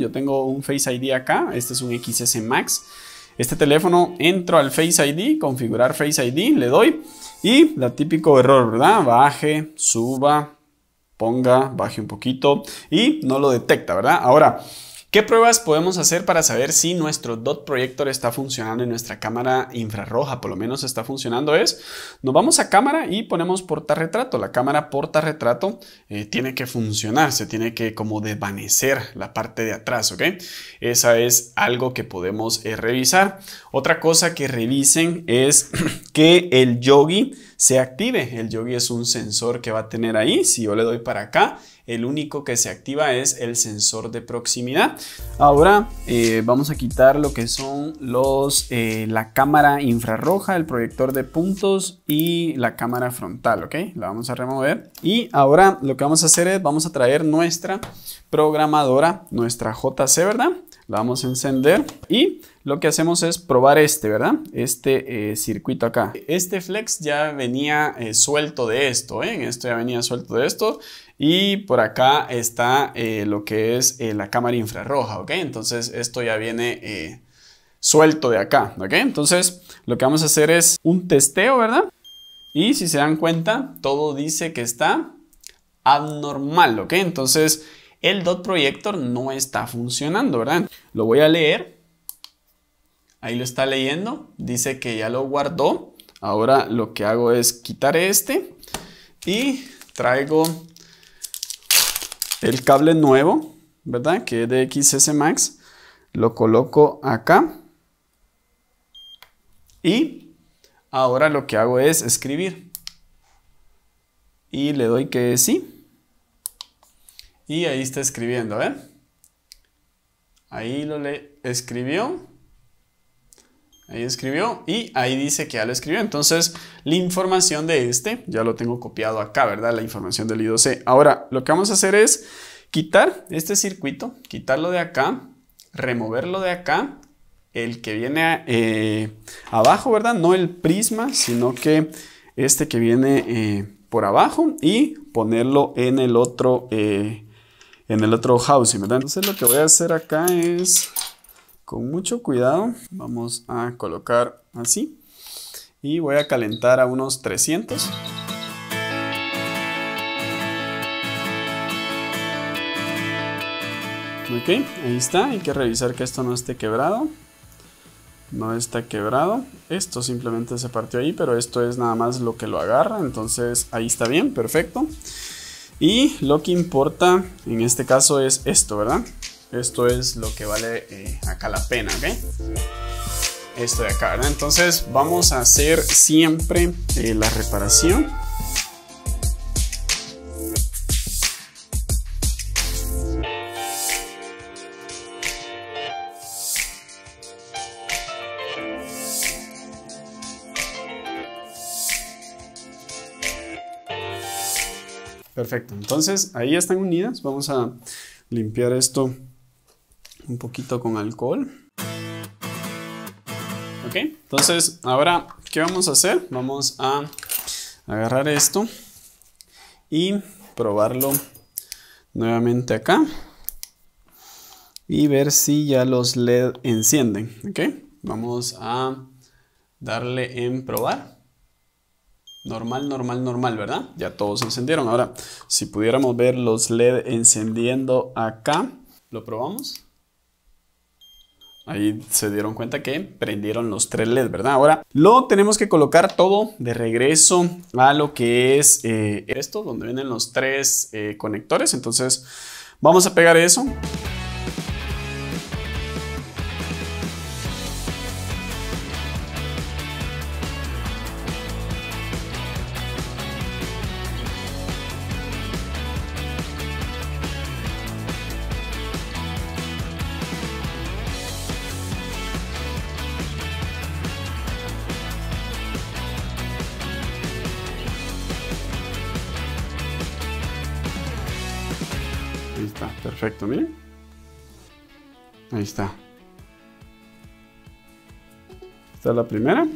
Yo tengo un Face ID acá, este es un XS Max. Este teléfono entro al Face ID, configurar Face ID, le doy y la típico error, ¿verdad? Baje, suba, ponga, baje un poquito y no lo detecta, ¿verdad? Ahora, ¿Qué pruebas podemos hacer para saber si nuestro dot proyector está funcionando en nuestra cámara infrarroja? Por lo menos está funcionando es, nos vamos a cámara y ponemos portarretrato. La cámara portarretrato eh, tiene que funcionar, se tiene que como desvanecer la parte de atrás, ¿ok? Esa es algo que podemos eh, revisar. Otra cosa que revisen es que el yogi se active. El yogi es un sensor que va a tener ahí. Si yo le doy para acá, el único que se activa es el sensor de proximidad. Ahora eh, vamos a quitar lo que son los, eh, la cámara infrarroja, el proyector de puntos y la cámara frontal, ¿ok? La vamos a remover. Y ahora lo que vamos a hacer es, vamos a traer nuestra programadora, nuestra JC, ¿verdad? La vamos a encender y lo que hacemos es probar este, ¿verdad? Este eh, circuito acá. Este flex ya venía suelto de esto, ¿eh? Esto ya venía suelto de esto y por acá está eh, lo que es eh, la cámara infrarroja, ¿ok? Entonces esto ya viene eh, suelto de acá, ¿ok? Entonces lo que vamos a hacer es un testeo, ¿verdad? Y si se dan cuenta, todo dice que está abnormal, ¿ok? Entonces el dot projector no está funcionando, ¿verdad? Lo voy a leer. Ahí lo está leyendo. Dice que ya lo guardó. Ahora lo que hago es quitar este y traigo el cable nuevo, ¿verdad? Que es de XS Max. Lo coloco acá. Y ahora lo que hago es escribir. Y le doy que sí. Y ahí está escribiendo, ¿eh? Ahí lo le escribió. Ahí escribió y ahí dice que ya lo escribió. Entonces, la información de este ya lo tengo copiado acá, ¿verdad? La información del I2C. Ahora, lo que vamos a hacer es quitar este circuito, quitarlo de acá, removerlo de acá, el que viene eh, abajo, ¿verdad? No el prisma, sino que este que viene eh, por abajo y ponerlo en el otro, eh, en el otro housing, ¿verdad? Entonces, lo que voy a hacer acá es con mucho cuidado vamos a colocar así y voy a calentar a unos 300 ok ahí está hay que revisar que esto no esté quebrado. No está quebrado esto simplemente se partió ahí pero esto es nada más lo que lo agarra entonces ahí está bien perfecto y lo que importa en este caso es esto verdad esto es lo que vale eh, acá la pena, ¿ok? Esto de acá, ¿verdad? Entonces vamos a hacer siempre eh, la reparación. Perfecto, entonces ahí están unidas. Vamos a limpiar esto un poquito con alcohol. Ok, entonces ahora, ¿qué vamos a hacer? Vamos a agarrar esto y probarlo nuevamente acá y ver si ya los LED encienden. Ok, vamos a darle en probar. Normal, normal, normal, ¿verdad? Ya todos encendieron. Ahora, si pudiéramos ver los LED encendiendo acá, ¿lo probamos? Ahí se dieron cuenta que prendieron los tres LED, ¿verdad? Ahora lo tenemos que colocar todo de regreso a lo que es eh, esto, donde vienen los tres eh, conectores. Entonces vamos a pegar eso. Perfecto, miren. Ahí está. Esta es la primera.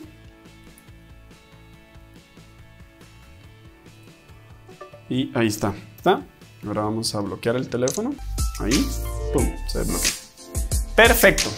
Y ahí está. ¿Está? Ahora vamos a bloquear el teléfono. Ahí. Pum. Se. Perfecto.